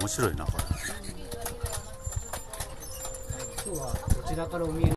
面白いなこれ。はこちらからお見え